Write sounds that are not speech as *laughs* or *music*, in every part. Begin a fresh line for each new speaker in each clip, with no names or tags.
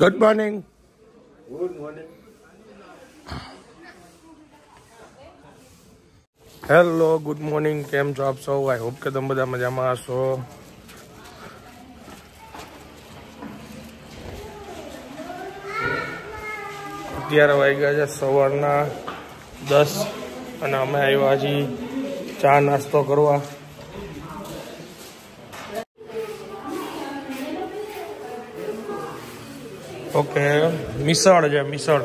Good morning
good morning
hello good morning કેમ છો આપ સૌ? આઈ હોપ કે તમે બધા મજામાં હશો. અત્યારે વાગ્યા છે સવારના દસ અને અમે આવ્યા છીએ ચા નાસ્તો કરવા. ઓકે મિસળ છે મિસળ.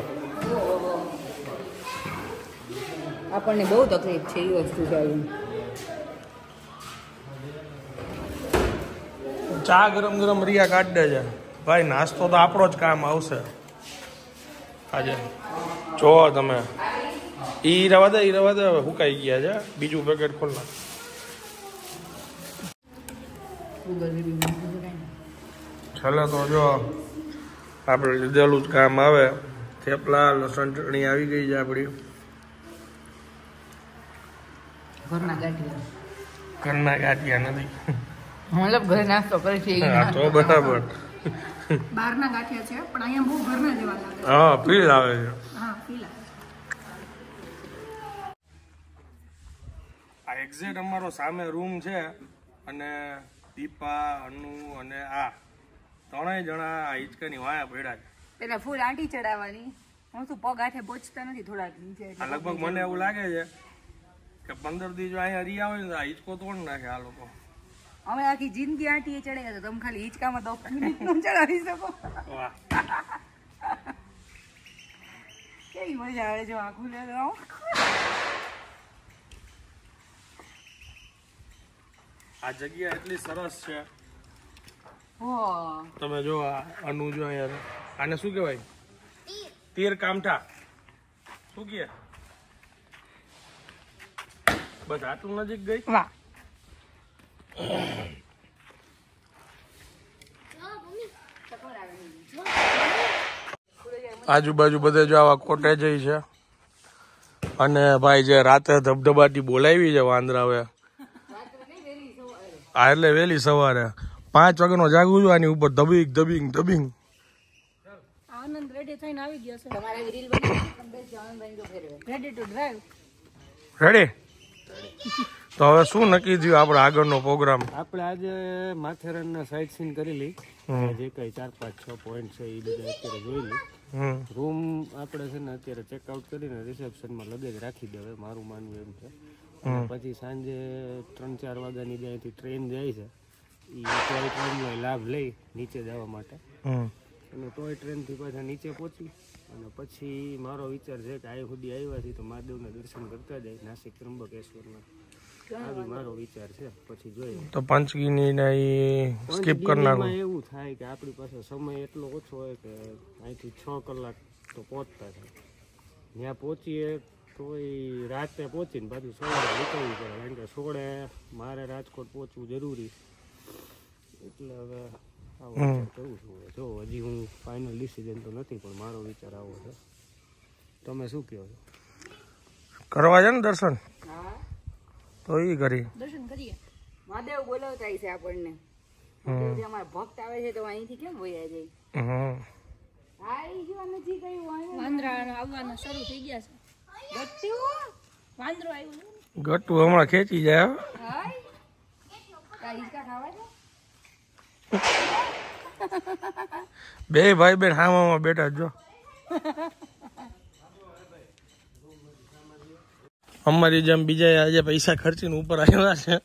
આપણને બહુ તકલીફ છે એ વસ્તુ
ચા ગરમ ગરમ રિયા કાઢ દે છે ભાઈ નાસ્તો તો આપણો જ કામ આવશે. આજે. જો તમે. ઈ રવા દે ઈ રવા દે હુકાઈ ગયા છે. બીજું પેકેટ ખોલ નાખ. છેલ્લે તો જો. આપણે લીધેલું જ કામ આવે થેપલા લસણ ચટણી આવી ગઈ છે આપણી
ઘરના ગાંઠિયા.
ઘરના ગાંઠિયા નથી.
મતલબ ઘરે નાસ્તો કરે છે
હા તો બરાબર.
બહારના ગાંઠિયા છે પણ અહીંયા બહુ ઘરના જેવા લાગે
હા ફીલ આવે છે.
હા ફીલ આવે.
આ એક્ઝેક્ટ અમારો સામે રૂમ છે અને દીપા અનુ અને આ. ત્રણેય જણા આ હિંચકાની વાયા પડ્યા છે.
પેલા ફૂલ આંટી ચડાવવાની. હું શું પગ હાથે પહોંચતા નથી થોડાક નીચે
લગભગ મને એવું લાગે છે કે પંદર દી જો અહીંયા રી હોય ને હિંચકો તોડ નાખે આ લોકો.
અમે આખી જિંદગી આંટી એ ચડે તો તમે ખાલી હિંચકામાં દસ મિનિટનું ચડાવી શકો. કેવી મજા આવે જો આખું લે.
આ જગ્યા એટલી સરસ છે. તમે જો આ અનુ જો અહીંયા. આને શું કહેવાય? તીર કામઠા. શું કહે? બસ આટલું નજીક ગઈ?
વાહ.
આજુબાજુ બધે જો આવા કોટેજ છે. અને ભાઈ જે રાતે ધબધબાટી બોલાવી છે વાંદરાવે. આ એટલે વહેલી સવારે. પાંચ વાગ્યાનો જાગું છું આની ઉપર ધબીંગ ધબીંગ ધબીંગ
આનંદ રેડી થઈને આવી ગયો છે.
તમારે રીલ બની?
રેડી ટુ ડ્રાઈવ
રેડી તો હવે શું નક્કી થયું આપણે આગળનો પ્રોગ્રામ
આપણે આજે માથેરાનના સાઇટ સીન કરી લઈ જે કઈ ચાર પાંચ છ પોઈન્ટ છે એ બધા અત્યારે જોઈ લઈ
હમ.
રૂમ આપણે છે ને અત્યારે ચેકઆઉટ કરીને રિસેપ્શનમાં લગેજ રાખી દેવે મારું માનવું એમ છે. પછી સાંજે ત્રણ ચાર વાગ્યાની અહીંથી ટ્રેન જાય છે એ ટોય ટ્રેનનો લાભ લઈ નીચે જવા માટે. અને ટોય ટ્રેનથી પાછા નીચે પહોંચી અને પછી મારો વિચાર છે કે આ સુધી આવ્યા છીએ તો મહાદેવના દર્શન કરતા જાય નાસિક ત્રંબકેશ્વરના આ મારો વિચાર છે. પછી જોઈએ.
તો પંચગીની ને ઈ સ્કીપ કરી નાખો.
એવું થાય કે આપણી પાસે સમય એટલો ઓછો હોય કે અહીંથી છ કલાક તો પહોંચતા થાય ત્યાં પહોંચીએ તો એ રાતે પહોંચીને પાછું સવારે નીકળવું પડે. કારણ કે સોળે મારે રાજકોટ પહોંચવું જરૂરી છે. એટલે હવે આવો કરું છું જો હજી હું ફાઇનલ ડિસિઝન તો નથી પણ મારો વિચાર આવો છે. તમે શું કહો છો?
કરવા છે ને દર્શન? તો એ કરી
દર્શન કરીએ.
મહાદેવ બોલાવતા છે આપણને. અમારા ભક્ત આવે છે તો અહીંથી કેમ વયા જાય હા એ જો નજીક આવ્યું
વાંદરા આવવાના શરૂ થઈ ગયા છે.
ગટ્યું
વાંદરો આવ્યો છે.
હમણાં ખેંચી જાય હો.
ખાવા છે?
બે ભાઈ બેન હામામાં બેઠા જ અમારી જેમ બીજા આજે પૈસા ખર્ચીને ઉપર આવ્યા છે.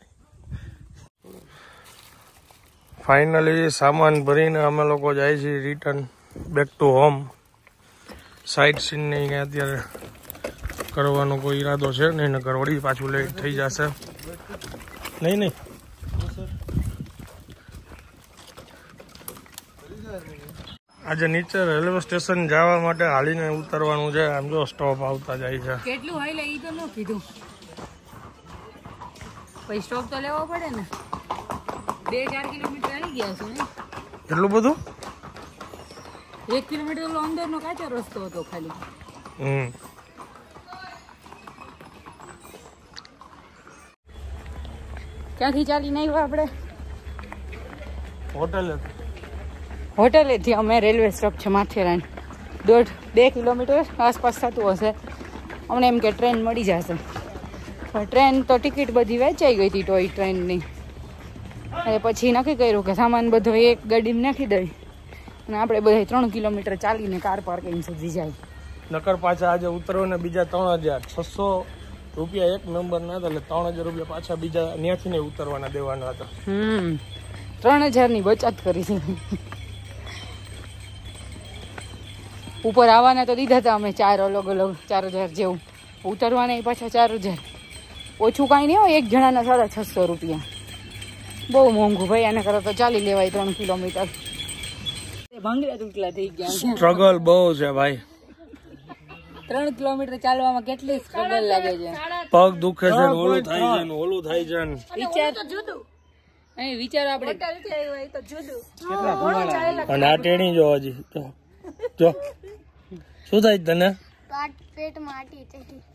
ફાઇનલી સામાન ભરીને અમે લોકો જાય છીએ return back to home sight seen નહીં અત્યારે કરવાનો કોઈ ઈરાદો છે નહીં નગર વળી પાછું લેટ થઈ જશે. નહીં નહીં. આજે નીચે રેલવે સ્ટેશન જવા માટે હાલીને ઉતરવાનું છે. આમ જો સ્ટોપ આવતા જાય છે.
કેટલું હોય લે ઈ તો ન કીધું. પછી સ્ટોપ તો લેવો પડે ને. બે ચાર કિલોમીટર આવી ગયા છે ને
એટલું બધું?
એક કિલોમીટર તો અંદરનો કાચો રસ્તો હતો ખાલી.
હમ.
ક્યાંથી ચાલીને આવ્યા આપણે?
હોટેલ.
હોટલેથી અમે રેલવે સ્ટોપ છે માથેરાન દોઢ બે કિલોમીટર આસપાસ થતું હશે. અમને એમ કે ટ્રેન મળી જશે. પણ ટ્રેન તો ટિકિટ બધી વેચાઈ ગઈ હતી ટોય ટ્રેનની. અને પછી નક્કી કર્યું કે સામાન બધો એક ગાડીમાં નાખી દઈ. અને આપણે બધા ત્રણ કિલોમીટર ચાલીને કાર પાર્કિંગ સુધી જાય.
નકર પાછા આજે ઉતરો ને બીજા ત્રણ હજાર છસો રૂપિયા એક નંબર ના હતા એટલે ત્રણ હજાર રૂપિયા પાછા બીજા ત્યાંથી ને ઉતરવાના દેવાના હતા.
હમ. ત્રણ હજારની બચત કરી. છે ઉપર આવવાના તો દીધા હતા અમે ચાર અલગ અલગ ચાર હજાર જેવું. ઉતરવાના એ પાછા ચાર હજાર. ઓછું કાંઈ નહીં હોય એક જણાના સાડા છસો રૂપિયા. બહુ મોંઘું ભાઈ આને કરો તો ચાલી લેવાય ત્રણ કિલોમીટર. તૂટલા થઈ ગયા.
સ્ટ્રગલ બહુ છે ભાઈ.
ત્રણ કિલોમીટર ચાલવામાં કેટલી સ્ટ્રગલ લાગે છે.
પગ દુખે છે ઓલું થાય છે ઓલું થાય છે
વિચાર અહીં વિચાર આપણે.
અને આ ટેણી જો હજી. જો. શું થાય છે તને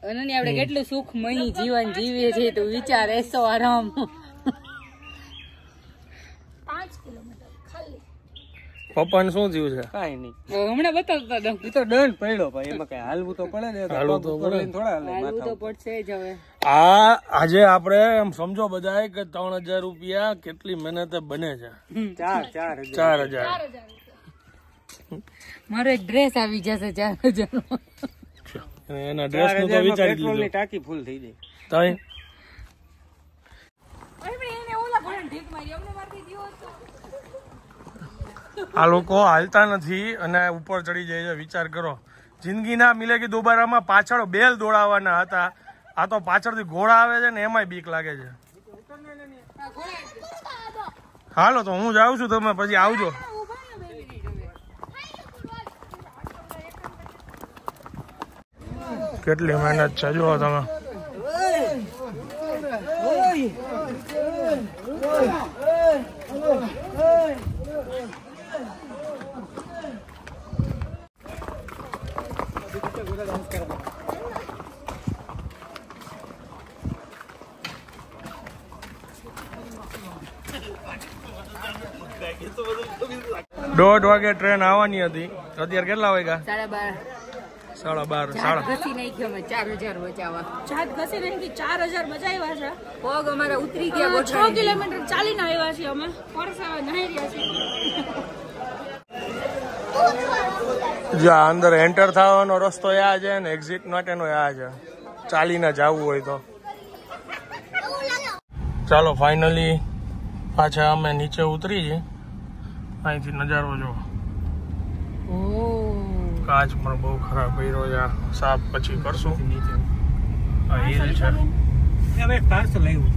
અનન્ય આપણે કેટલું સુખમય જીવન જીવીએ છીએ તું વિચાર એસો આરામ.
પપ્પાને શું થયું છે?
કાંઈ નહીં.
હમણાં બતાવતા
એ તો દંડ પડ્યો ભાઈ. એમાં કઈ હાલવું તો પડે ને
હાલવું તો પડે.
થોડા
હાલવું તો પડશે જ હવે.
આ આજે આપણે એમ સમજો બધાય કે ત્રણ હજાર રૂપિયા કેટલી મહેનતે બને છે?
ચાર ચાર
ચાર હજાર.
મારો એક ડ્રેસ આવી જશે ચાર હજાર
એના ડ્રેસનું તો વિચારી
પેટ્રોલની
લીધું
ટાંકી ફૂલ થઈ જાય
આ લોકો હાલતા નથી અને ઉપર ચડી જાય છે વિચાર કરો. જિંદગીના મિલે કે દોબારામાં પાછળ બેલ દોડાવવાના હતા. આ તો પાછળથી ઘોડા આવે છે ને એમાંય બીક લાગે છે. હાલો તો હું જાઉં છું તમે પછી આવજો. કેટલી મહેનત છે જુઓ તમે. દોઢ વાગે ટ્રેન આવવાની હતી. અત્યારે કેટલા વાગ્યા?
સાડા બાર
સાડા
ઘસી નાખ્યો અમે ચાર હજાર બચાવવા.
જાત ઘસી નાખી ચાર હજાર બચાવ્યા છે.
પગ અમારા ઉતરી ગયા
છ કિલોમીટર ચાલીને આવ્યા છીએ અમે. પરસાવા નાહી રહ્યા છીએ.
જો અંદર એન્ટર થવાનો રસ્તો આ છે ને એક્ઝિટ માટેનો આ છે. ચાલીને જવું હોય તો. ચાલો ફાઇનલી પાછા અમે નીચે ઉતરી છીએ. અહીંથી નજારો જો કાચ પણ બહુ ખરાબ કર્યો છે. આ સાફ પછી કરશું. આ છે.
હવે પાર્સલ આવ્યું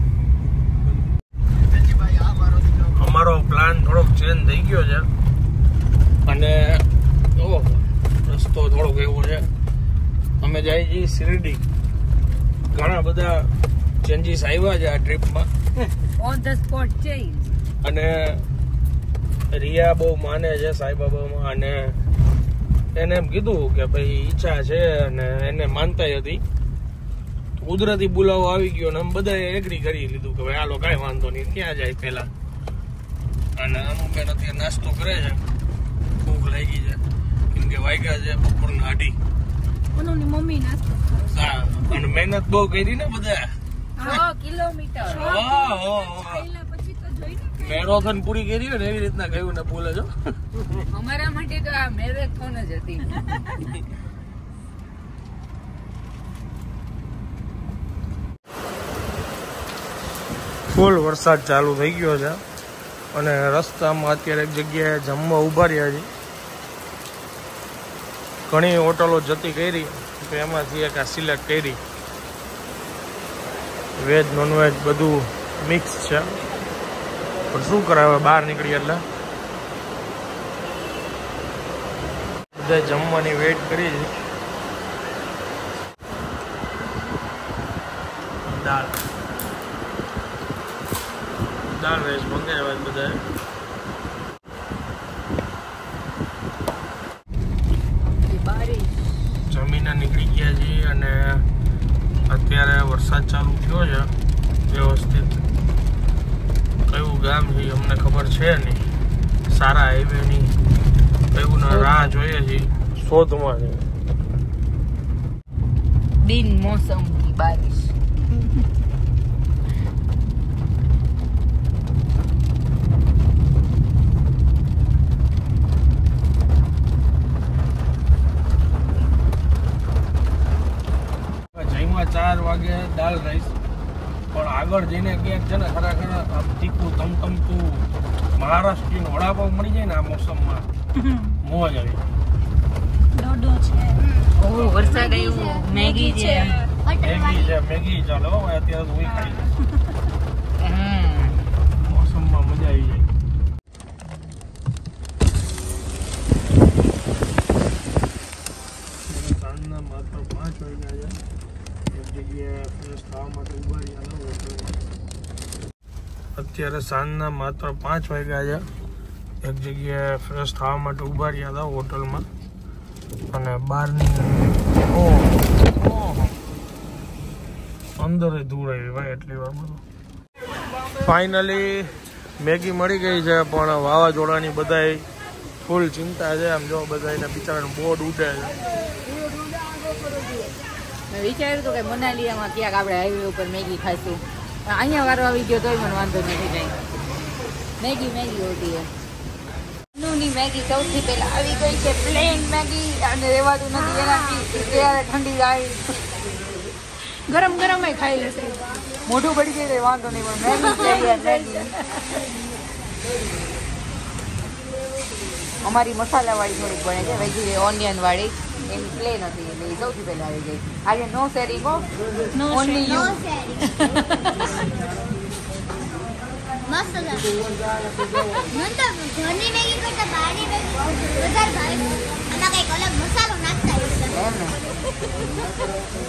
અમારો પ્લાન થોડોક ચેન્જ થઈ ગયો છે. અને ઓહો રસ્તો થોડોક એવો છે. અમે જઈએ છીએ શિરડી. ઘણા બધા ચેન્જીસ આવ્યા છે આ ટ્રીપમાં
ઓન ધ સ્પોટ ચેન્જ
અને રિયા બહુ માને છે સાઈબાબામાં. અને એને એમ કીધું કે ભાઈ ઈચ્છા છે અને એને માનતાય હતી. કુદરતી બોલાવો આવી ગયો ને આમ બધાએ એગ્રી કરી લીધું કે ભાઈ હાલો કાંઈ વાંધો નહીં ત્યાં જાય પહેલાં? અને અનુબેન અત્યારે નાસ્તો કરે છે. ભૂખ લાગી છે. કેમ કે વાગ્યા છે બપોરના અઢી.
મમ્મી નાસ્તો
અને મહેનત બહુ કરી ને બધા
કિલોમીટર.
મેરોથન પૂરી કરી હોય ને એવી રીતના કહ્યું ને બોલે છો
અમારા માટે તો આ મેરેથોન જ હતી.
ફૂલ વરસાદ ચાલુ થઈ ગયો છે. અને રસ્તામાં અત્યારે એક જગ્યાએ જમવા ઊભા રહ્યા છે. ઘણી હોટલો જતી કરી તો એમાંથી એક આ સિલેક્ટ કરી. વેજ નોનવેજ બધું મિક્સ છે. પણ શું કરાવે? બહાર નીકળી એટલે? બધા જમવાની વેઇટ કરી દાળ. દાળ રાઈસ મંગાવ્યા છે બધાએ
બારીશ
જમીને નીકળી ગયા છીએ અને અત્યારે વરસાદ ચાલુ થયો છે વ્યવસ્થિત કયું ગામ છે એ અમને ખબર છે નહીં સારા હાઈવેની એવું રાહ જોઈએ છીએ શોધમાં છે.
બિન મોસમ કી બારિશ
ચાર વાગે દાળ રાઈસ. પણ આગળ જઈને ક્યાંક છે ને ખરેખર આમ તીખું ધમધમતું મહારાષ્ટ્રીયન વડાપાવ મળી જાય ને આ મોસમમાં. *laughs* મોજ આવી.
ડોડો છે.
ઓ વરસાદ આવ્યો. મેગી છે.
મેગી છે મેગી ચાલો હો, અત્યારે તો હું ખાઈ. મોસમમાં મજા આવી જાય. સાંજના માત્ર પાંચ વાગ્યા છે. એક જગ્યાએ ફ્રેશ થવા માટે ઊભા રહ્યા ન હોય અત્યારે સાંજના માત્ર પાંચ વાગ્યા છે. એક જગ્યાએ ફ્રેશ થવા માટે ઊભા રહ્યા હતા હોટલમાં. અને બહારની. અંદર ધૂળ આવી ભાઈ, એટલી વાર બધું ફાઇનલી મેગી મળી ગઈ છે, પણ વાવાઝોડાની બધાય ફૂલ ચિંતા છે. આમ જો બધાને બિચારાનું બોર્ડ ઉડે છે.
વિચાર્યું હતું કે મનાલીમાં ક્યાંક આપણે હાઈવે ઉપર મેગી ખાઈશું. અહીંયા વારો આવી ગયો તોય મને વાંધો નથી કઈ. મેગી મેગી નૂની મેગી સૌથી પહેલા આવી ગઈ છે પ્લેન મેગી અને રહેવાતું નથી. એનાથી ત્યારે ઠંડી જાય
ગરમ ગરમ ખાઈ લેશે.
મોઢું પડી જાય વાંધો નહીં પણ મેગી મેગી. અમારી મસાલાવાળી થોડીક બને છે વેજી ઓનિયન વાળી એની પ્લેન હતી એટલે એ સૌથી પહેલા આવી ગઈ. આજે નો શેરિંગ
કો
ઓનલી યુ
મસ્ત મને ઘરની મેગી કરતા બહારની મેગી વધારે ભાવે આમાં કંઈક અલગ મસાલો નાખતા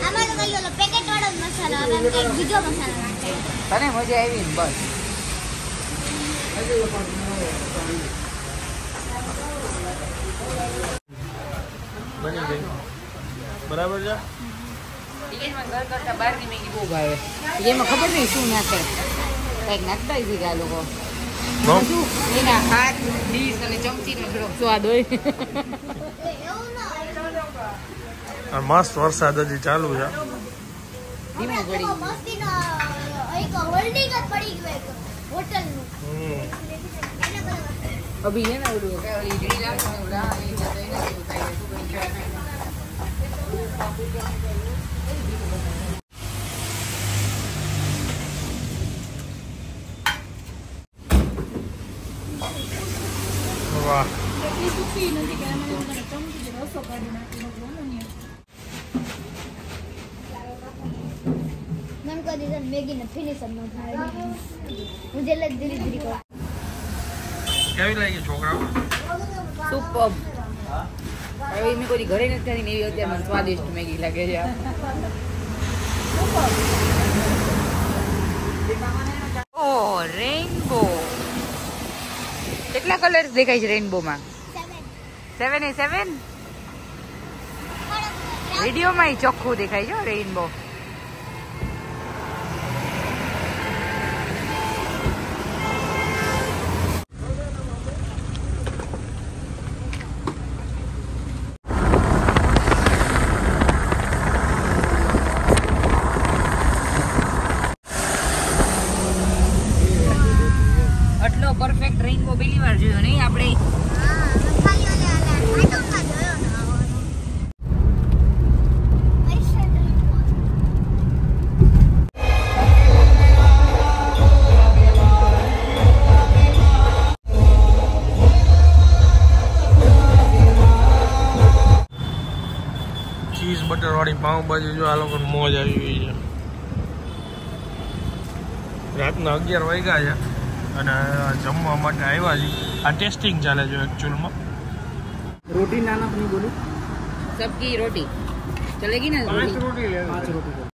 આમાં તો કઈ ઓલો પેકેટ વાળો જ મસાલો આવે. કંઈક બીજો મસાલો નાખતા
તને મજા આવી ને બસ.
બની ગઈ. બરાબર છે?
એમાં ખબર નહીં શું નાખે. નાખતા આ લોકો એના હાથ ડીશ અને ચમચીનો થોડોક સ્વાદ હોય
એવું ના હોય
આ મસ્ત વરસાદ હજી ચાલુ છે
ધીમું પડી ગયું.
મસ્તીનો એક હોલ્ડિંગ જ પડી ગયું એક હોટલનું
હમ.
એને બરાબર
અભી હે ને ઓલું કે ઓલી ડ્રીલ આવે ને ઓલા એ જતો એને કેવું થાય શું કરી છે
વાહ
એટલી સૂકી નથી કે એમાં એવું કરે ચમચી રસો કાઢી નાખી
મને કોઈ દિવસ મેગી ને ફિનિશ જ ન થાય હું જેટલે ધીરે ધીરે કરું
કેવી લાગી છોકરાઓ
સુપર હવે મેં કોઈ ઘરે નથી ખાધી ને એવી અત્યારે મને સ્વાદિષ્ટ મેગી લાગે છે. આ. કેટલા કલર્સ દેખાય છે રેઇનબોમાં
સેવન
એ સેવન વિડીયોમાં ચોખ્ખું દેખાય છે રેઇનબો
બટરવાળી પાઉંભાજી જો આ લોકો મોજ આવી ગઈ છે. રાતના અગિયાર વાગ્યા છે અને જમવા માટે આવ્યા છે આ ટેસ્ટિંગ ચાલે છે એકચ્યુઅલમાં
રોટી નાના બોલું બોલી?
સબકી રોટી. ચલેગી ને
પાંચ રોટી? પાંચ રોટી.